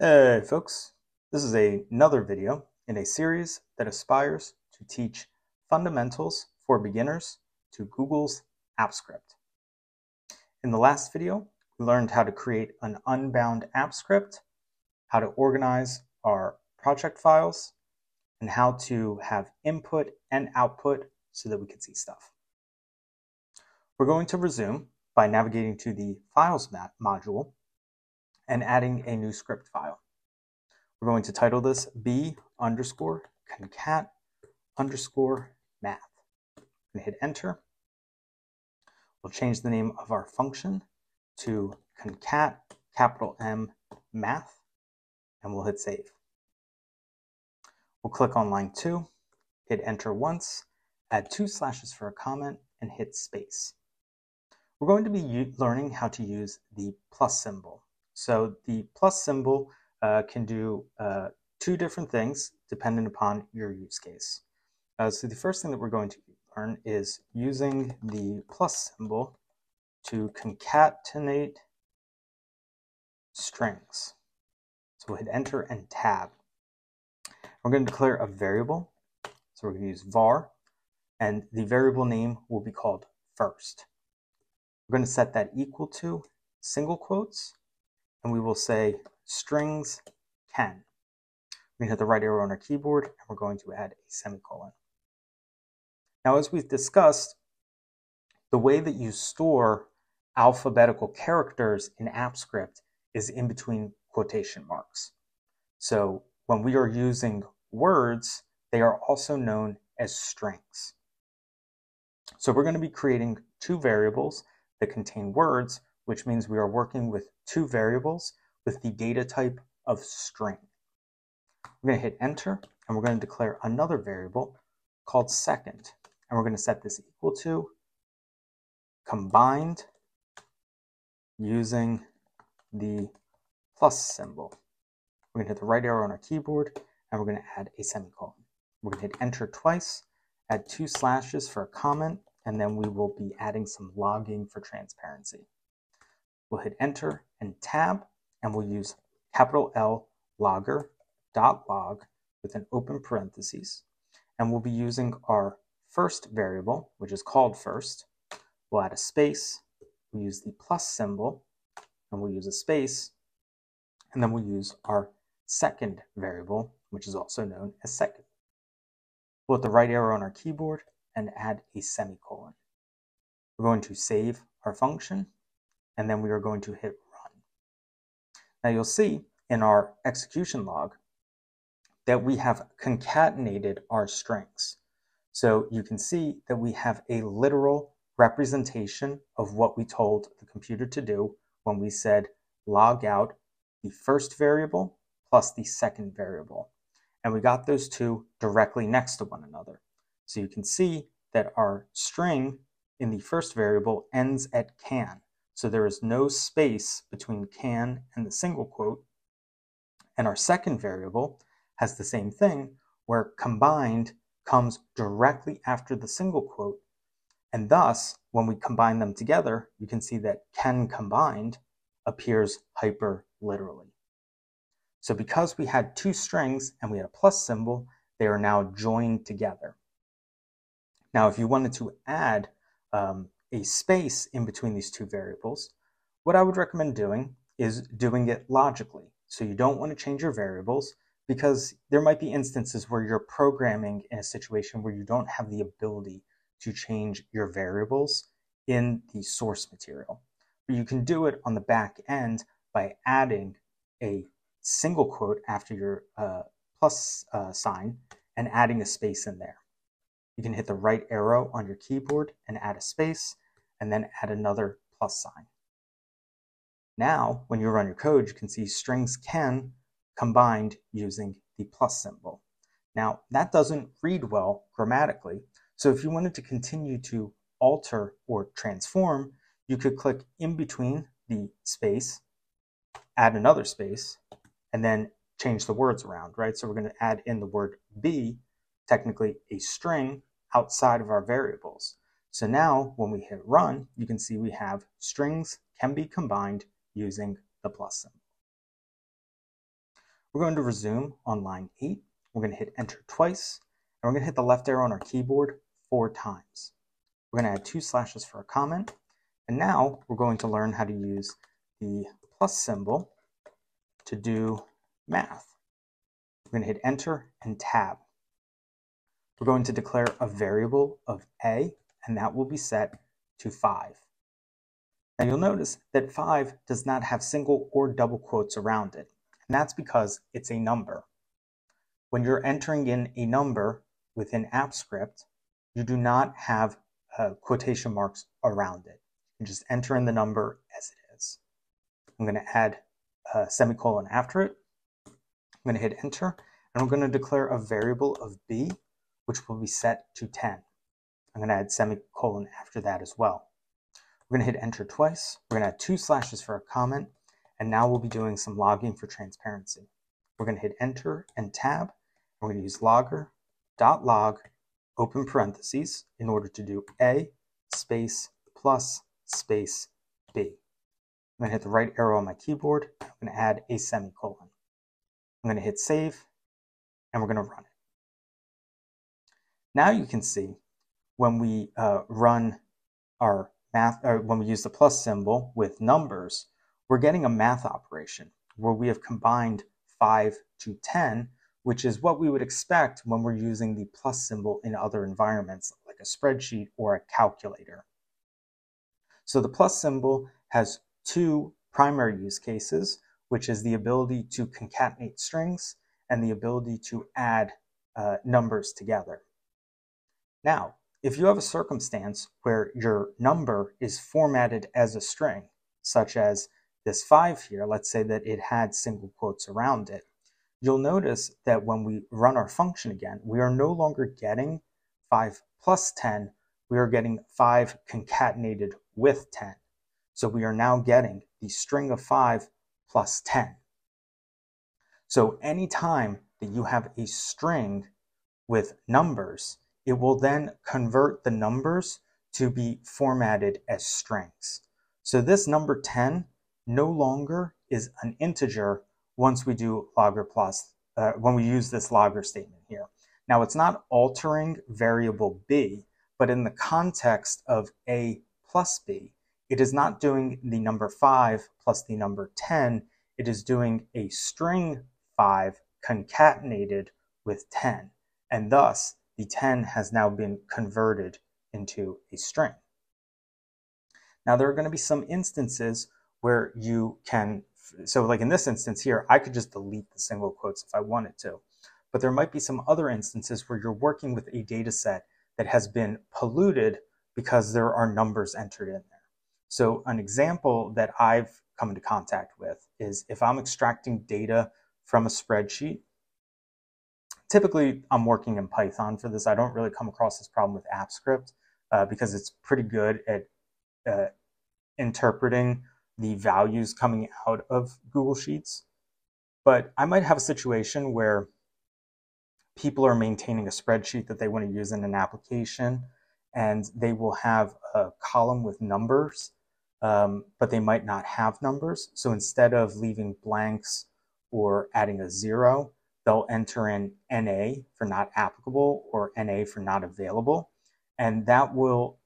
Hey folks, this is a, another video in a series that aspires to teach fundamentals for beginners to Google's AppScript. In the last video, we learned how to create an unbound app script, how to organize our project files, and how to have input and output so that we could see stuff. We're going to resume by navigating to the Files module and adding a new script file. We're going to title this b underscore concat underscore math. And hit enter. We'll change the name of our function to concat capital M math, and we'll hit save. We'll click on line two, hit enter once, add two slashes for a comment, and hit space. We're going to be learning how to use the plus symbol so the plus symbol uh, can do uh, two different things depending upon your use case. Uh, so the first thing that we're going to learn is using the plus symbol to concatenate strings. So we'll hit enter and tab. We're going to declare a variable. So we're going to use var, and the variable name will be called first. We're going to set that equal to single quotes and we will say strings can. We hit the right arrow on our keyboard and we're going to add a semicolon. Now, as we've discussed, the way that you store alphabetical characters in AppScript is in between quotation marks. So when we are using words, they are also known as strings. So we're going to be creating two variables that contain words which means we are working with two variables with the data type of string. We're going to hit enter and we're going to declare another variable called second. And we're going to set this equal to combined using the plus symbol. We're going to hit the right arrow on our keyboard and we're going to add a semicolon. We're going to hit enter twice, add two slashes for a comment, and then we will be adding some logging for transparency. We'll hit enter and tab, and we'll use capital L logger dot log with an open parentheses. And we'll be using our first variable, which is called first. We'll add a space, we'll use the plus symbol, and we'll use a space, and then we'll use our second variable, which is also known as second. We'll hit the right arrow on our keyboard and add a semicolon. We're going to save our function and then we are going to hit run. Now you'll see in our execution log that we have concatenated our strings. So you can see that we have a literal representation of what we told the computer to do when we said log out the first variable plus the second variable. And we got those two directly next to one another. So you can see that our string in the first variable ends at can. So there is no space between can and the single quote. And our second variable has the same thing where combined comes directly after the single quote. And thus, when we combine them together, you can see that can combined appears hyper literally. So because we had two strings and we had a plus symbol, they are now joined together. Now, if you wanted to add um, a space in between these two variables, what I would recommend doing is doing it logically. So you don't want to change your variables because there might be instances where you're programming in a situation where you don't have the ability to change your variables in the source material. But you can do it on the back end by adding a single quote after your uh, plus, uh, sign and adding a space in there. You can hit the right arrow on your keyboard and add a space, and then add another plus sign. Now, when you run your code, you can see strings can combined using the plus symbol. Now, that doesn't read well grammatically, so if you wanted to continue to alter or transform, you could click in between the space, add another space, and then change the words around, right? So we're going to add in the word be, technically a string, outside of our variables. So now when we hit run, you can see we have strings can be combined using the plus symbol. We're going to resume on line 8. We're going to hit enter twice, and we're going to hit the left arrow on our keyboard four times. We're going to add two slashes for a comment, and now we're going to learn how to use the plus symbol to do math. We're going to hit enter and tab. We're going to declare a variable of a, and that will be set to 5. Now you'll notice that 5 does not have single or double quotes around it, and that's because it's a number. When you're entering in a number within AppScript, you do not have uh, quotation marks around it. You just enter in the number as it is. I'm going to add a semicolon after it. I'm going to hit enter, and I'm going to declare a variable of b, which will be set to 10. I'm going to add semicolon after that as well. We're going to hit enter twice. We're going to add two slashes for a comment. And now we'll be doing some logging for transparency. We're going to hit enter and tab. We're going to use logger dot log open parentheses in order to do a space plus space b. I'm going to hit the right arrow on my keyboard. I'm going to add a semicolon. I'm going to hit save and we're going to run it. Now you can see when we uh, run our math, or when we use the plus symbol with numbers, we're getting a math operation where we have combined 5 to 10, which is what we would expect when we're using the plus symbol in other environments like a spreadsheet or a calculator. So the plus symbol has two primary use cases, which is the ability to concatenate strings and the ability to add uh, numbers together. Now, if you have a circumstance where your number is formatted as a string, such as this 5 here, let's say that it had single quotes around it, you'll notice that when we run our function again, we are no longer getting 5 plus 10, we are getting 5 concatenated with 10. So we are now getting the string of 5 plus 10. So anytime that you have a string with numbers, it will then convert the numbers to be formatted as strings. So this number 10 no longer is an integer once we do logger plus, uh, when we use this logger statement here. Now it's not altering variable b, but in the context of a plus b, it is not doing the number 5 plus the number 10, it is doing a string 5 concatenated with 10. And thus, the 10 has now been converted into a string. Now there are going to be some instances where you can, so like in this instance here, I could just delete the single quotes if I wanted to. But there might be some other instances where you're working with a data set that has been polluted because there are numbers entered in there. So an example that I've come into contact with is if I'm extracting data from a spreadsheet typically I'm working in Python for this. I don't really come across this problem with AppScript uh, because it's pretty good at uh, interpreting the values coming out of Google Sheets. But I might have a situation where people are maintaining a spreadsheet that they want to use in an application and they will have a column with numbers, um, but they might not have numbers. So instead of leaving blanks or adding a zero, they'll enter in NA for not applicable or NA for not available. And that will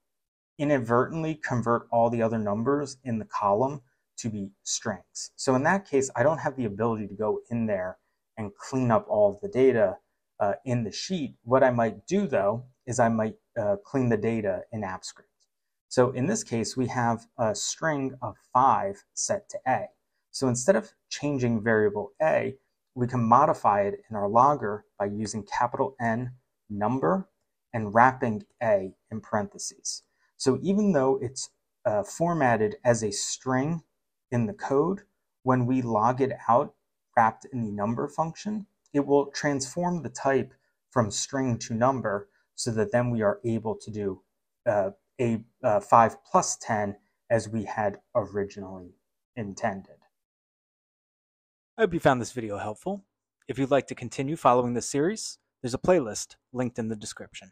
inadvertently convert all the other numbers in the column to be strings. So in that case, I don't have the ability to go in there and clean up all of the data uh, in the sheet. What I might do though is I might uh, clean the data in AppScript. So in this case, we have a string of five set to A. So instead of changing variable A, we can modify it in our logger by using capital N number and wrapping A in parentheses. So even though it's uh, formatted as a string in the code, when we log it out wrapped in the number function, it will transform the type from string to number so that then we are able to do uh, a uh, 5 plus 10 as we had originally intended. I hope you found this video helpful. If you'd like to continue following this series, there's a playlist linked in the description.